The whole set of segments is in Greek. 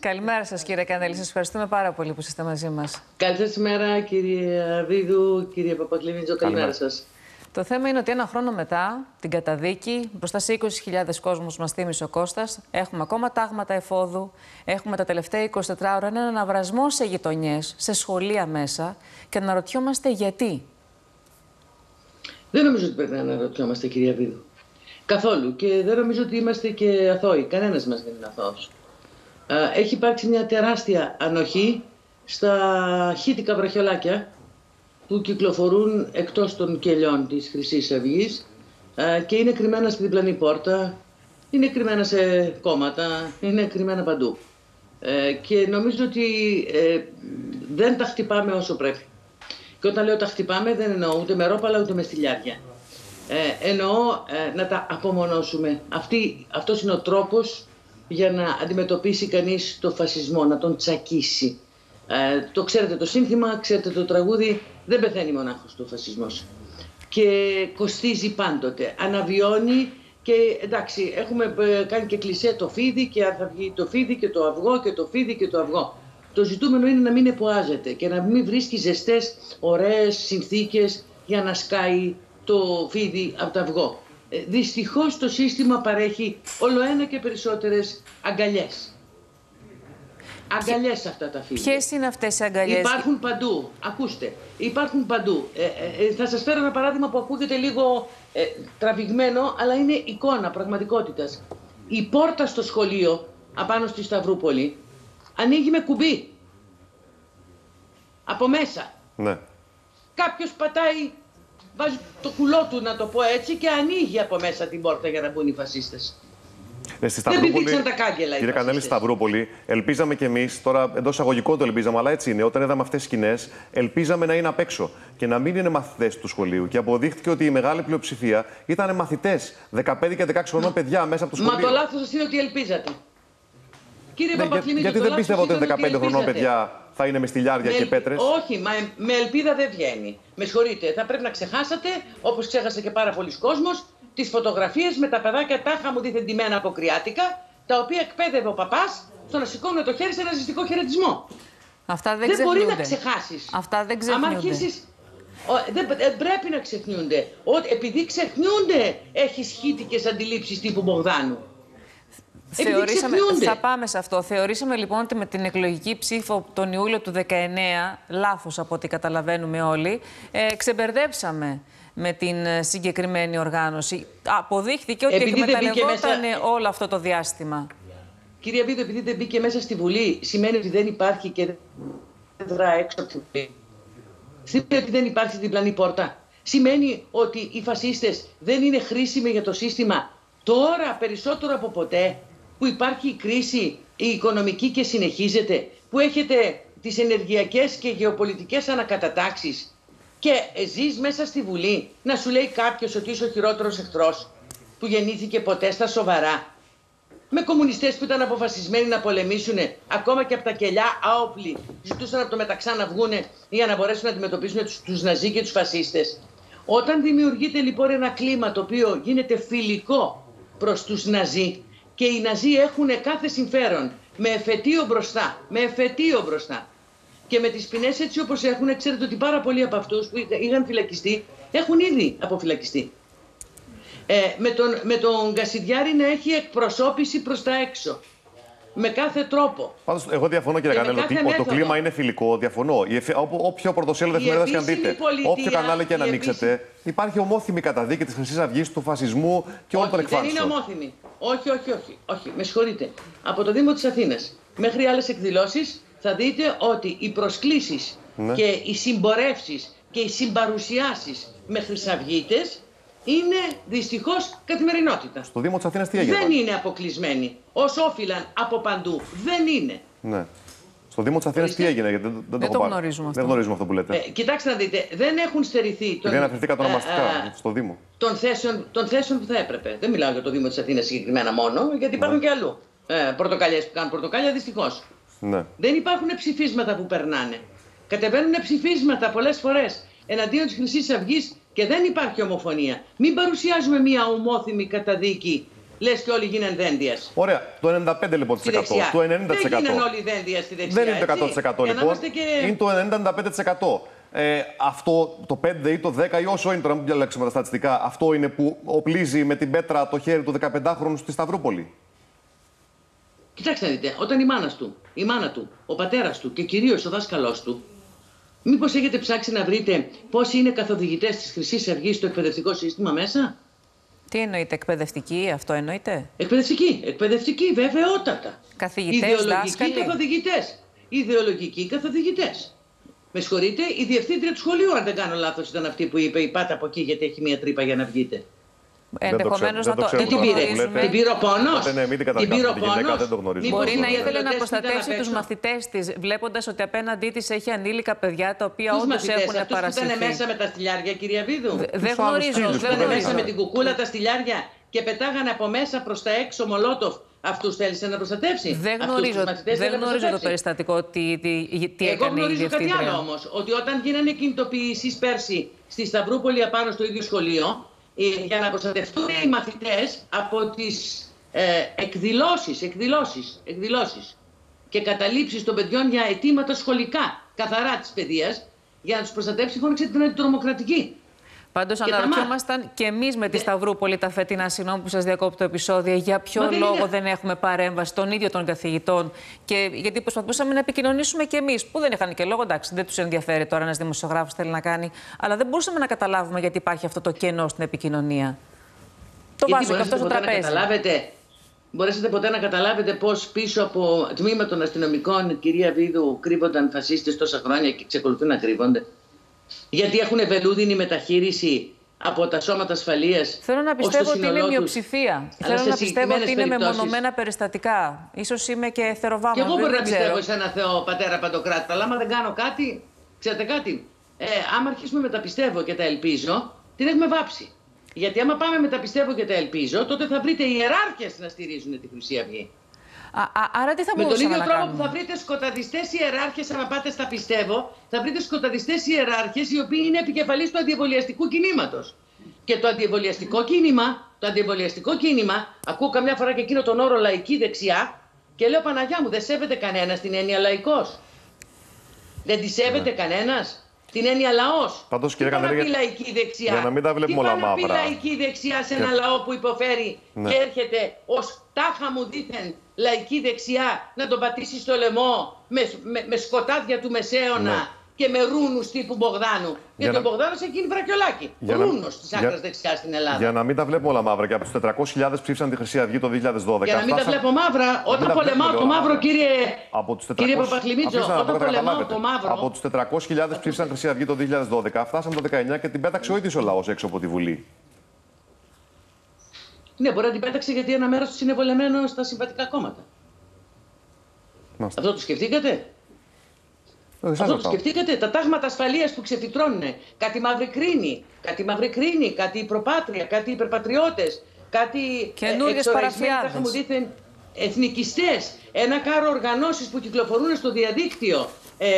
Καλημέρα σας, κύριε Κανέλη. Σας ευχαριστούμε πάρα πολύ που είστε μαζί μας. Καλή σας ημέρα, κύριε Βίδου, κύριε Παπακλίνιτζο. Καλημέρα σας. Το θέμα είναι ότι ένα χρόνο μετά την καταδίκη, μπροστά σε 20.000 κόσμους μας θύμισε ο Κώστας, έχουμε ακόμα τάγματα εφόδου, έχουμε τα τελευταία 24 ώρα έναν αναβρασμό σε γειτονιές, σε σχολεία μέσα και αναρωτιόμαστε γιατί. Δεν νομίζω ότι πρέπει να αναρωτιόμαστε, κυρία Βίδου. Καθόλου. Και δεν νομίζω ότι είμαστε και αθώοι. Κανένας μας δεν είναι αθώος. Έχει υπάρξει μια τεράστια ανοχή στα χύτικα βραχιολάκια που κυκλοφορούν εκτός των κελιών της χρυσής αυγής και είναι κρυμμένα στη διπλανή πόρτα, είναι κρυμμένα σε κόμματα, είναι κρυμμένα παντού. Ε, και νομίζω ότι ε, δεν τα χτυπάμε όσο πρέπει. Και όταν λέω τα χτυπάμε δεν εννοώ ούτε με ρόπαλα ούτε με στυλιάρια. Ε, εννοώ ε, να τα απομονώσουμε. Αυτή, αυτός είναι ο τρόπος για να αντιμετωπίσει κανείς το φασισμό, να τον τσακίσει. Ε, το ξέρετε το σύνθημα, ξέρετε το τραγούδι, δεν πεθαίνει μονάχος το φασισμός. Και κοστίζει πάντοτε, αναβιώνει και εντάξει έχουμε ε, κάνει και κλεισέ το φίδι και αν θα βγει το φίδι και το αυγό και το φίδι και το αυγό. Το ζητούμενο είναι να μην εποάζεται και να μην βρίσκει ζεστές, ωραίες συνθήκες για να σκάει το φίδι από το αυγό. Ε, δυστυχώς το σύστημα παρέχει όλο ένα και περισσότερες αγκαλιές. Αγκαλιές αυτά τα φίδια. Ποιες είναι αυτές οι αγκαλιές, Υπάρχουν παντού. Ακούστε, υπάρχουν παντού. Ε, ε, ε, θα σας φέρω ένα παράδειγμα που ακούγεται λίγο ε, τραβηγμένο, αλλά είναι εικόνα πραγματικότητας. Η πόρτα στο σχολείο, απάνω στη Σταυρούπολη, ανοίγει με κουμπί. Από μέσα. Ναι. Κάποιος πατάει, βάζει το κουλό του να το πω έτσι και ανοίγει από μέσα την πόρτα για να μπουν οι φασίστες. Ναι, στη Σταυρούπολη, δεν τα κάγκελα. Κύριε Κανέλη, Σταυρούπολη, ελπίζαμε κι εμείς, τώρα εντός αγωγικών το ελπίζαμε, αλλά έτσι είναι. Όταν είδαμε αυτές τις σκηνές, ελπίζαμε να είναι απ' έξω και να μην είναι μαθητές του σχολείου. Και αποδείχθηκε ότι η μεγάλη πλειοψηφία ήταν μαθητές, 15 και 16 χρονών παιδιά μέσα από το σχολείο. Μα το λάθος σα είναι ότι ελπίζατε. Κύριε ναι, Παπακλίνη, γιατί δεν πιστεύω ότι 15 χρονών παιδιά θα είναι με στυλιάρια με, και πέτρες. Όχι, μα, με ελπίδα δεν βγαίνει. Με συγχωρείτε. Θα πρέπει να ξεχάσατε, όπως ξέχασε και πάρα πολλοί κόσμος, τις φωτογραφίες με τα παιδάκια τάχα μου δίθεν από κρυάτικα, τα οποία εκπαίδευε ο παπάς στο να σηκώνουν το χέρι σε ένα ζεστικό χαιρετισμό. Αυτά δεν, δεν μπορεί να ξεχάσεις. Αυτά δεν ξεχνιούνται. Αν αρχίσει. Δεν, πρέπει να ξεχνιούνται. επειδή ξεχνιούνται, έχεις χύτικες αντιλήψεις τύπου Μπογδάνου. Θεωρήσαμε, θα πάμε σε αυτό. Θεωρήσαμε λοιπόν ότι με την εκλογική ψήφο τον Ιούλιο του 19, λάθος από ό,τι καταλαβαίνουμε όλοι, ε, ξεμπερδέψαμε με την ε, συγκεκριμένη οργάνωση. Αποδείχθηκε ότι επειδή εκμεταλλευόταν μέσα... όλο αυτό το διάστημα. Κυρία Βίδο, επειδή δεν μπήκε μέσα στη Βουλή, σημαίνει ότι δεν υπάρχει και δεν δρά έξω από τη Βουλή. Σημαίνει ότι δεν υπάρχει στην διπλανή πόρτα. Σημαίνει ότι οι φασίστες δεν είναι χρήσιμοι για το σύστημα τώρα περισσότερο από ποτέ που υπάρχει η κρίση η οικονομική και συνεχίζεται, που έχετε τις ενεργειακές και γεωπολιτικές ανακατατάξεις και ζεις μέσα στη Βουλή να σου λέει κάποιος ότι είσαι ο χειρότερος εχθρός που γεννήθηκε ποτέ στα σοβαρά. Με κομμουνιστές που ήταν αποφασισμένοι να πολεμήσουν ακόμα και από τα κελιά άοπλοι ζητούσαν από το μεταξά να βγουν για να μπορέσουν να αντιμετωπίσουν τους, τους Ναζί και τους φασίστες. Όταν δημιουργείται λοιπόν ένα κλίμα το οποίο γίνεται φιλικό προς τους Ναζί και οι Ναζί έχουν κάθε συμφέρον με εφετείο μπροστά, με εφετείο μπροστά και με τις ποινές έτσι όπως έχουν, ξέρετε ότι πάρα πολλοί από αυτούς που είχαν φυλακιστεί έχουν ήδη αποφυλακιστεί. Ε, με, τον, με τον Κασιδιάρη να έχει εκπροσώπηση προς τα έξω. Με κάθε τρόπο. Πάντως, εγώ διαφωνώ κύριε Κανέλο ότι το κλίμα είναι φιλικό. Διαφωνώ. Όποιο πρωτοσέλιδο εφημερίδας και αν δείτε, όποιο κανάλι και αν ανοίξετε, υπάρχει ομόθυμη καταδίκη της Χρυσής Αυγής, του φασισμού και όλων των εκφάνσεων. Δεν είναι ομόθυμη. Όχι, όχι, όχι. όχι. Με συγχωρείτε. Από το Δήμο της Αθήνας μέχρι άλλες εκδηλώσεις θα δείτε ότι οι προσκλήσεις ναι. και οι συμπορεύσεις και οι συμπαρουσιάσεις με χρυσαυγίτες είναι δυστυχώς καθημερινότητα. Στο Δήμο της Αθήνας τι έγινε. Δεν είναι αποκλεισμένοι. Ω όφυλαν από παντού. Δεν είναι. Ναι. Στο Δήμο της Αθήνας τι έγινε, γιατί δεν, δεν, δεν το, γνωρίζουμε αυτό. Δεν γνωρίζουμε αυτό που λέτε. Ε, κοιτάξτε να δείτε, δεν έχουν στερηθεί. Τον, δεν αναφερθήκατε ονομαστικά ε, ε, στο Δήμο. Των θέσεων, των θέσεων που θα έπρεπε. Δεν μιλάω για το Δήμο της Αθήνας συγκεκριμένα μόνο, γιατί υπάρχουν ναι. και αλλού. Ε, πορτοκαλιές που κάνουν πορτοκάλια, δυστυχώς. Ναι. Δεν υπάρχουν ψηφίσματα που περνάνε. Κατεβαίνουν ψηφίσματα πολλές φορές εναντίον της Χρυσής Αυγής και δεν υπάρχει ομοφωνία. Μην παρουσιάζουμε μια ομόθυμη καταδίκη Λες και όλοι γίνανε δένδια. Ωραία. Το 95% λοιπόν. Το 90%. Δεν γίνανε όλοι δένδια στη δεξιά. Δεν είναι το 100% λοιπόν. Και... Είναι το 90-95%. Ε, αυτό το 5 ή το 10 ή όσο είναι τώρα, μην διαλέξουμε τα στατιστικά, αυτό είναι που οπλίζει με την πέτρα το χέρι του 15χρονου στη Σταυρούπολη. Κοιτάξτε να δείτε, όταν η μάνας του, η μάνα του, ο πατέρας του και κυρίως ο δάσκαλός του, μήπως έχετε ψάξει να βρείτε πόσοι είναι καθοδηγητές της Χρυσής Αυγής στο εκπαιδευτικό σύστημα μέσα; Τι εννοείται, εκπαιδευτική, αυτό εννοείται. Εκπαιδευτική, εκπαιδευτική, βεβαιότατα. Καθηγητές, Ιδεολογικοί καθοδηγητές. Ιδεολογικοί καθοδηγητές. Με συγχωρείτε, η διευθύντρια του σχολείου, αν δεν κάνω λάθος, ήταν αυτή που είπε: Πάτε από εκεί, γιατί έχει μία τρύπα για να βγείτε. Ενδεχομένως να το, δεν την πήρε. Την πήρε ο πόνος. Την πήρε ο πόνος. Μπορεί να ήθελε να προστατεύσει τους μαθητές της, βλέποντας ότι απέναντί της έχει ανήλικα παιδιά τα οποία όντως έχουν παρασυρθεί. Ήταν μέσα με τα στυλιάρια, κυρία Βίδου. Δεν γνωρίζω. Ήταν μέσα με την κουκούλα τα στυλιάρια και πετάγανε από μέσα προς τα έξω μολότοφ. Αυτούς θέλησε να προστατεύσει. Δεν γνωρίζω, δεν γνωρίζω το περιστατικό τι, τι, τι Εγώ έκανε γνωρίζω η κάτι άλλο όμως. Ότι όταν γίνανε κινητοποιήσεις πέρσι στη Σταυρούπολη απάνω στο ίδιο σχολείο, ε, για να προστατευτούν οι μαθητές από τις ε, εκδηλώσεις, εκδηλώσεις, εκδηλώσεις και καταλήψεις των παιδιών για αιτήματα σχολικά, καθαρά της παιδείας, για να τους προστατεύσει φώνηξε την αντιτρομοκρατική. Πάντως, αναρωτιόμασταν και εμείς με τη ναι. Σταυρούπολη τα φετινά, συγγνώμη που σας διακόπτω το επεισόδιο, για ποιο λόγο δεν έχουμε παρέμβαση των ίδιων των καθηγητών. Και γιατί προσπαθούσαμε να επικοινωνήσουμε και εμείς, που δεν είχαν και λόγο, εντάξει, δεν τους ενδιαφέρει τώρα ένας δημοσιογράφος θέλει να κάνει, αλλά δεν μπορούσαμε να καταλάβουμε γιατί υπάρχει αυτό το κενό στην επικοινωνία. Το βάζω και αυτό στο τραπέζι. καταλάβετε, μπορέσατε ποτέ να καταλάβετε πώς πίσω από τμήμα των αστυνομικών, κυρία Βίδου, κρύβονταν φασίστες τόσα χρόνια και εξακολουθούν να κρύβονται; Γιατί έχουν βελούδινη μεταχείριση από τα σώματα ασφαλείας. Θέλω να πιστεύω ότι είναι μειοψηφία. Θέλω να πιστεύω ότι είναι μεμονωμένα περιστατικά. σω είμαι και θεροβάμο. Και εγώ μπορώ να πιστεύω σε ένα Θεό πατέρα Παντοκράτη. Αλλά άμα δεν κάνω κάτι, ξέρετε κάτι. Ε, άμα αρχίσουμε με τα πιστεύω και τα ελπίζω, την έχουμε βάψει. Γιατί άμα πάμε με τα πιστεύω και τα ελπίζω, τότε θα βρείτε ιεράρχες να στηρίζουν τη Χρυσή Αυγή. Α, α, άρα τι θα Με τον ίδιο τρόπο κάνουμε; που θα βρείτε σκοταδιστές ιεράρχες, άμα πάτε στα πιστεύω, θα βρείτε σκοταδιστές ιεράρχες οι οποίοι είναι επικεφαλεί του αντιεμβολιαστικού κινήματος. Και το αντιεμβολιαστικό κίνημα, το αντιεμβολιαστικό κίνημα, ακούω καμιά φορά και εκείνο τον όρο λαϊκή δεξιά και λέω Παναγιά μου, δεν σέβεται κανένας την έννοια λαϊκός. Δεν τη σέβεται ναι. κανένας την έννοια λαός. Πάντω, κύριε Κανέλη, για... λαϊκή δεξιά; Για να μην τα βλέπουμε όλα μαύρα. Τι λαϊκή δεξιά σε ένα λαό που υποφέρει ναι. και έρχεται ως τάχα μου δίθεν λαϊκή δεξιά να τον πατήσει στο λαιμό με, με, με σκοτάδια του μεσαίωνα. Ναι και με ρούνους τύπου Μπογδάνου. Για Γιατί να... ο Μπογδάνο έχει γίνει βρακιολάκι. Ρούνος της άκρας για... δεξιάς στην Ελλάδα. Για να μην τα βλέπουμε όλα μαύρα. Και από τους 400.000 ψήφισαν τη Χρυσή Αυγή το 2012. Για να μην φτάσαν... τα βλέπω μαύρα. Όταν πολεμάω το μαύρο, κύριε, από τους 400... κύριε Παπαχλημίτσο, όταν πολεμάω το μαύρο. Από τους 400.000 ψήφισαν Χρυσή Αυγή το 2012. Φτάσαμε το 19 και την πέταξε ο ίδιος ο λαός έξω από τη Βουλή. Ναι, μπορεί να την πέταξε γιατί ένα μέρος του είναι βολεμένο στα συμβατικά κόμματα. Αυτό το σκεφτήκατε; Αυτό το σκεφτήκατε, τα τάγματα ασφαλείας που ξεφυτρώνουν. Κάτι μαύρη κρίνη, κάτι μαύρη κρίνη, κάτι προπάτρια, κάτι υπερπατριώτες, κάτι καινούριες παραφιάδε. μου δίθεν εθνικιστές, ένα κάρο οργανώσεις που κυκλοφορούν στο διαδίκτυο, ε,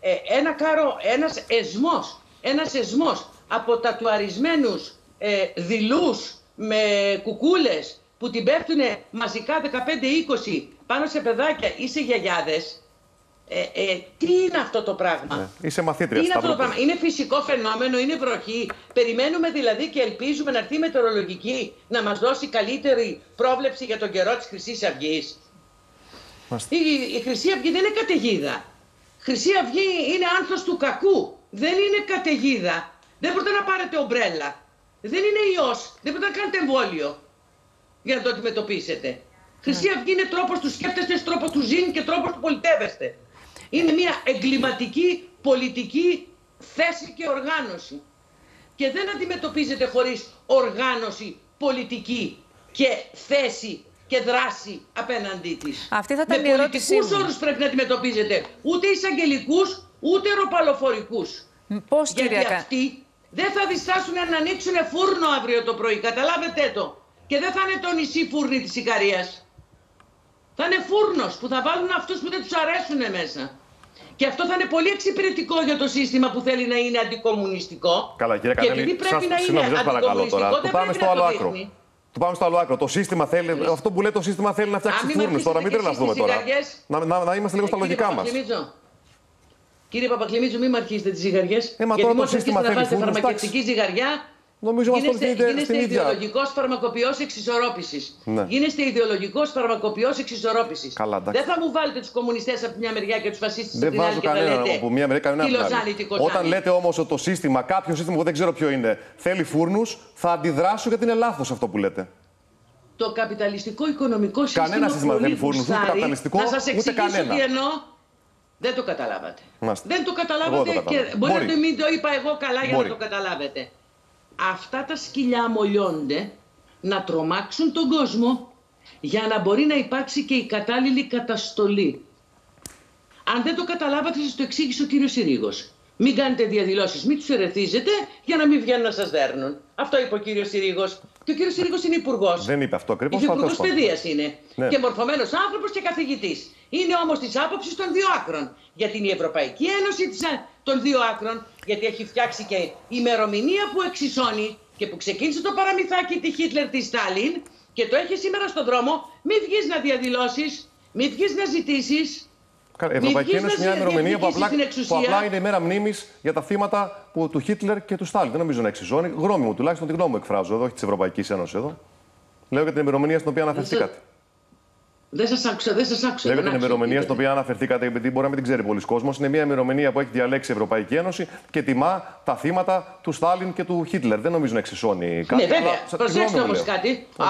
ε, ένα κάρο, ένας εσμός, ένας εσμός από τατουαρισμένους ε, δειλούς με κουκούλες που την πέφτουν μαζικά 15-20 πάνω σε παιδάκια. Ή σε γιαγιάδες, ε, ε, τι είναι αυτό το πράγμα; Ναι. Είσαι μαθήτρια. Τι είναι αυτό το πράγμα; Είναι φυσικό φαινόμενο, είναι βροχή. Περιμένουμε δηλαδή και ελπίζουμε να έρθει η μετεωρολογική να μας δώσει καλύτερη πρόβλεψη για τον καιρό της Χρυσής Αυγής. Η, η Χρυσή Αυγή δεν είναι καταιγίδα. Χρυσή Αυγή είναι άνθος του κακού. Δεν είναι καταιγίδα. Δεν μπορείτε να πάρετε ομπρέλα. Δεν είναι ιός. Δεν μπορείτε να κάνετε εμβόλιο για να το αντιμετωπίσετε. Χρυσή ναι. Αυγή είναι τρόπος του σκέφτεστε, τρόπος του ζήν και τρόπος του πολιτεύεστε. Είναι μια εγκληματική πολιτική θέση και οργάνωση. Και δεν αντιμετωπίζεται χωρίς οργάνωση, πολιτική και θέση και δράση απέναντί της. Αυτή θα ήταν Με πολιτικούς όρους πρέπει να αντιμετωπίζετε. Ούτε εισαγγελικούς, ούτε ροπαλοφορικούς. Πώς, Γιατί αυτοί δεν θα διστάσουν να ανοίξουν φούρνο αύριο το πρωί. Καταλάβετε το. Και δεν θα είναι το νησί φούρνη της Ικαρίας. Θα είναι φούρνος που θα βάλουν αυτούς που δεν τους αρέσουν μέσα. Και αυτό θα είναι πολύ εξυπηρετικό για το σύστημα που θέλει να είναι αντικομουνιστικό. Καλά, κύριε Κανέλη, και επειδή πρέπει σας, να είναι αντικομουνιστικό, τώρα. δεν πάμε στο άλλο άκρο. Το πάμε στο άλλο άκρο. Το σύστημα θέλει, αυτό που λέει το σύστημα θέλει να φτιάξει φούρνους. Τώρα μην τρελαθούμε τώρα. Να, να, να, είμαστε λίγο στα λογικά μας. Κύριε Παπακλημίτζου, μην με αρχίσετε τι ζυγαριές. Ε, μα τώρα το σύστημα θέλει φούρνους. φαρμακευτική ζυγαριά Νομίζω μας γίνεστε, γίνεστε ιδεολογικός φαρμακοποιός εξισορρόπησης. Ναι. Γίνεστε ιδεολογικός φαρμακοποιός εξισορρόπησης. Δεν θα μου βάλετε τους κομμουνιστές από μια μεριά και τους φασίστες από την άλλη. Δεν βάζω κανένα από μια μεριά κανένα από Όταν λέτε όμως ότι το σύστημα, κάποιο σύστημα που δεν ξέρω ποιο είναι, θέλει φούρνους, θα αντιδράσω γιατί είναι λάθος αυτό που λέτε. Το καπιταλιστικό οικονομικό σύστημα. Κανένα σύστημα δεν θέλει φούρνους, ούτε καπιταλιστικό, ούτε κανένα. Τι εννοώ. Δεν το καταλάβατε. Δεν το καταλάβατε και μπορεί να μην το είπα εγώ καλά για να το καταλάβετε αυτά τα σκυλιά μολιώνται να τρομάξουν τον κόσμο για να μπορεί να υπάρξει και η κατάλληλη καταστολή. Αν δεν το καταλάβατε, σας το εξήγησε ο κύριος Συρίγος. Μην κάνετε διαδηλώσεις, μην τους ερεθίζετε για να μην βγαίνουν να σας δέρνουν. Αυτό είπε ο κύριος Συρίγος. Και ο κύριος Συρίγος είναι υπουργός. Δεν είπε αυτό ακριβώς. Υπουργό παιδείας είναι. Ναι. Και μορφωμένος άνθρωπος και καθηγητής. Είναι όμως της άποψης των δύο άκρων. Γιατί είναι η Ευρωπαϊκή Ένωση των δύο άκρων. Γιατί έχει φτιάξει και ημερομηνία που εξισώνει και που ξεκίνησε το παραμυθάκι τη Χίτλερ της Στάλιν και το έχει σήμερα στον δρόμο. Μην βγεις να διαδηλώσεις, μην βγεις να ζητήσεις. Η Ευρωπαϊκή Ένωση είναι μια ημερομηνία που απλά, που απλά είναι η μέρα μνήμης για τα θύματα που, του Χίτλερ και του Στάλιν. Δεν νομίζω να εξισώνει. Γνώμη μου, τουλάχιστον τη γνώμη μου εκφράζω εδώ, όχι της Ευρωπαϊκής Ένωσης εδώ. Λέω για την ημερομηνία στην οποία αναφερθήκατε. Δεν σας άκουσα, δεν σας άκουσα. Λέω την ημερομηνία στην οποία αναφερθήκατε, επειδή μπορεί να μην την ξέρει πολλοί κόσμος. Είναι μια ημερομηνία που έχει διαλέξει η Ευρωπαϊκή Ένωση και τιμά τα θύματα του Στάλιν και του Χίτλερ. Δεν νομίζω να εξισώνει κάτι. Ναι, βέβαια. Προσέξτε όμως κάτι. Α,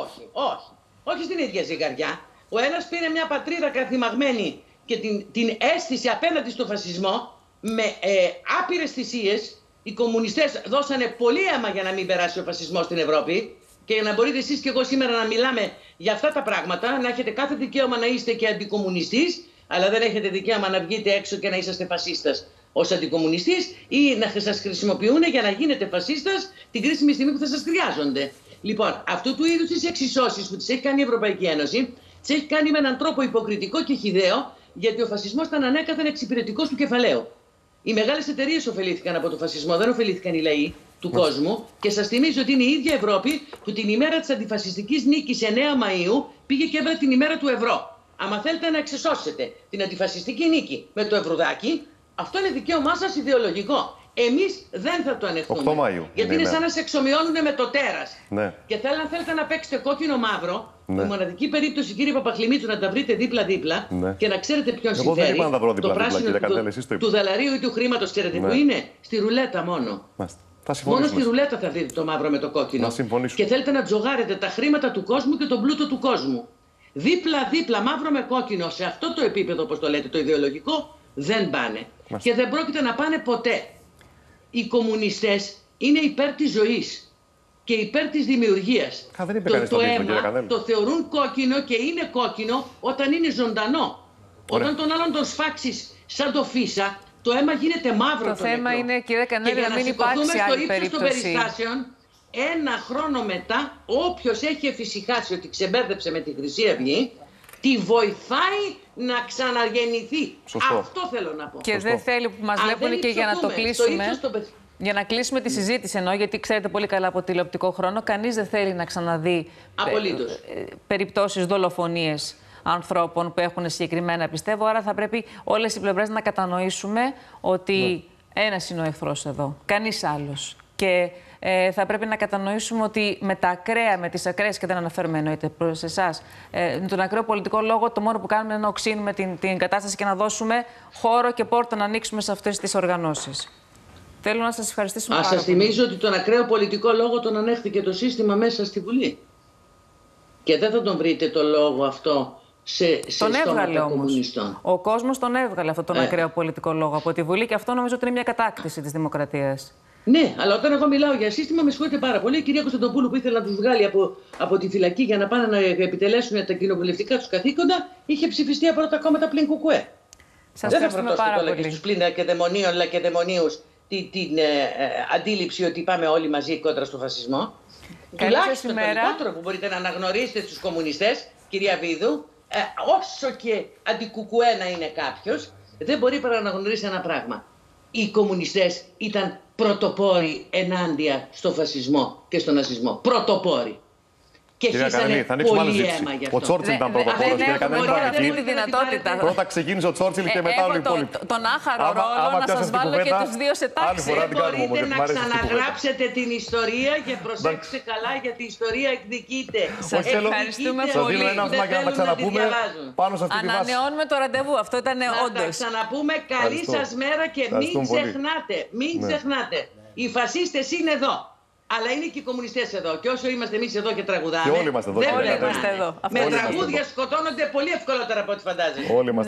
όχι, όχι. Όχι στην ίδια ζυγαριά. Ο ένας πήρε μια πατρίδα καθημαγμένη και την, την αίσθηση απέναντι στο φασισμό με ε, άπειρες θυσίες. Οι κομμουνιστές δώσανε πολύ αίμα για να μην περάσει ο φασισμός στην Ευρώπη και για να μπορείτε εσείς και εγώ σήμερα να μιλάμε για αυτά τα πράγματα, να έχετε κάθε δικαίωμα να είστε και αντικομουνιστής, αλλά δεν έχετε δικαίωμα να βγείτε έξω και να είσαστε φασίστας ως αντικομουνιστής ή να σας χρησιμοποιούν για να γίνετε φασίστας την κρίσιμη στιγμή που θα σας χρειάζονται. Λοιπόν, αυτού του είδους τις εξισώσεις που τις έχει κάνει η Ευρωπαϊκή Ένωση, τις έχει κάνει με έναν τρόπο υποκριτικό και χιδαίο, γιατί ο φασισμός ήταν ανέκαθεν εξυπηρετικός του κεφαλαίου. Οι μεγάλες εταιρείες ωφελήθηκαν από τον φασισμό, δεν ωφελήθηκαν οι λαοί του κόσμου. Και σας θυμίζω ότι είναι η ίδια Ευρώπη που την ημέρα της αντιφασιστικής νίκης 9 Μαου πήγε και έβρε την ημέρα του ευρώ. Άμα θέλετε να εξισώσετε την αντιφασιστική νίκη με το ευρουδάκι, αυτό είναι δικαίωμά σας ιδεολογικό. Εμείς δεν θα το ανεχθούμε. 8 Μαΐου. Γιατί είναι, σαν να σε εξομοιώνουν με το τέρας. Ναι. Και θέλω, αν θέλετε να παίξετε κόκκινο-μαύρο, ναι. η μοναδική περίπτωση, κύριε Παπαχλημίτσου, να τα βρείτε δίπλα-δίπλα ναι. και να ξέρετε ποιον Εγώ συμφέρει. Εγώ δεν είπα να τα βρω δίπλα, το πράσινο δίπλα, του, του, του δαλαρίου ή του χρήματος, ξέρετε ναι. που είναι; Στη ρουλέτα μόνο. Μάστε. Μόνος στη ρουλέτα θα δείτε το μαύρο με το κόκκινο. Να και θέλετε να τζογάρετε τα χρήματα του κόσμου και τον πλούτο του κόσμου. Δίπλα-δίπλα, μαύρο με κόκκινο, σε αυτό το επίπεδο, όπως το λέτε, το ιδεολογικό, δεν πάνε. Και δεν πρόκειται να πάνε ποτέ οι κομμουνιστές είναι υπέρ της ζωής και υπέρ της δημιουργίας. το, το αίμα το θεωρούν κόκκινο και είναι κόκκινο όταν είναι ζωντανό. Όταν τον άλλον τον σφάξεις σαν το φύσα, το αίμα γίνεται μαύρο. Το, το θέμα νεκρό. είναι, κύριε Κανέλη, να μην υπάρξει άλλη περίπτωση. των περιστάσεων, ένα χρόνο μετά, όποιος έχει εφησυχάσει ότι ξεμπέρδεψε με τη Χρυσή Αυγή, τη βοηθάει να ξαναγεννηθεί. Αυτό θέλω να πω. Και Σωστό. δεν θέλει που μας βλέπουν και για να το κλείσουμε. Για να κλείσουμε τη συζήτηση ενώ, γιατί ξέρετε πολύ καλά από τηλεοπτικό χρόνο, κανείς δεν θέλει να ξαναδεί Απολύτως. Ε, περιπτώσεις δολοφονίες ανθρώπων που έχουν συγκεκριμένα πιστεύω. Άρα θα πρέπει όλες οι πλευρές να κατανοήσουμε ότι ναι. ένας είναι ο εχθρός εδώ, κανείς άλλος. Και ε, θα πρέπει να κατανοήσουμε ότι με τα ακραία, με τις ακραίες, και δεν αναφέρουμε εννοείται προς εσάς, ε, με τον ακραίο πολιτικό λόγο, το μόνο που κάνουμε είναι να οξύνουμε την, την κατάσταση και να δώσουμε χώρο και πόρτα να ανοίξουμε σε αυτές τις οργανώσεις. Θέλω να σας ευχαριστήσω Α σας θυμίζω ότι τον ακραίο πολιτικό λόγο τον ανέχθηκε το σύστημα μέσα στη Βουλή. Και δεν θα τον βρείτε το λόγο αυτό σε, σε τον έβγαλε όμως. Ο κόσμος τον έβγαλε αυτόν τον ε. ακραίο πολιτικό λόγο από τη Βουλή και αυτό νομίζω ότι είναι μια κατάκτηση της δημοκρατίας. Ναι, αλλά όταν εγώ μιλάω για σύστημα, με συγχωρείτε πάρα πολύ. Η κυρία Κωνσταντοπούλου που ήθελε να τους βγάλει από, από τη φυλακή για να πάνε να επιτελέσουν τα κοινοβουλευτικά τους καθήκοντα, είχε ψηφιστεί από τα κόμματα πλην κουκουέ. Σας ευχαριστούμε πάρα πολύ. Και στου πλην και δαιμονίων, αλλά και δαιμονίου την, την ε, ε, αντίληψη ότι πάμε όλοι μαζί κόντρα στο φασισμό. Καλή Τουλάχιστον το λιγότερο που μπορείτε να αναγνωρίσετε στους κομμουνιστές, κυρία Βίδου, ε, όσο και αντικουκουέ να είναι κάποιος, δεν μπορεί παρά να αναγνωρίσει ένα πράγμα. Οι κομμουνιστές ήταν πρωτοπόροι ενάντια στο φασισμό και στον ναζισμό. Πρωτοπόροι. Και Κυρία χύσανε Κανανή, θα ανοίξουμε άλλη πολύ ζήτηση. αίμα γι' Ο αυτό. Τσόρτσιλ ήταν Δεν- πρώτα δεν πρώτος. Κυρία έχουμε Κανανή, τώρα ήταν αυτή εκεί. τη δυνατότητα. Πρώτα ξεκίνησε ο Τσόρτσιλ και Ε, μετά έχω όλοι οι το- υπόλοιποι. τον άχαρο Άμα- ρόλο άμα να πιάσετε σας την βάλω και κουβέντα, τους δύο σε τάξη. άλλη φορά Δεν την κάνουμε όμως, μπορείτε γιατί να μ' αρέσει αυτή η κουβέντα. ξαναγράψετε την ιστορία και προσέξτε καλά γιατί η ιστορία εκδικείται. Σας θέλω- ευχαριστούμε Σας πολύ. δίνω ένα Δεν βήμα για να τα θέλουν να τη ξαναπούμε διαβάζουν. πάνω σε αυτή τη βάση. Ανανεώνουμε το ραντεβού. Αυτό ήταν Να τα όντως. ξαναπούμε. Καλή Ευχαριστώ. σας μέρα και μην Ευχαριστούμε πολύ. ξεχνάτε. Μην Ναι. ξεχνάτε. Οι φασίστες είναι εδώ. Αλλά είναι και οι κομμουνιστές εδώ. Και όσο είμαστε εμείς εδώ και τραγουδάμε. Και όλοι είμαστε εδώ, δεν κύριε περνάνε. Είμαστε εδώ. Με Όλοι είμαστε τραγούδια εδώ. σκοτώνονται πολύ ευκολότερα από ό,τι φαντάζεστε. Όλοι μας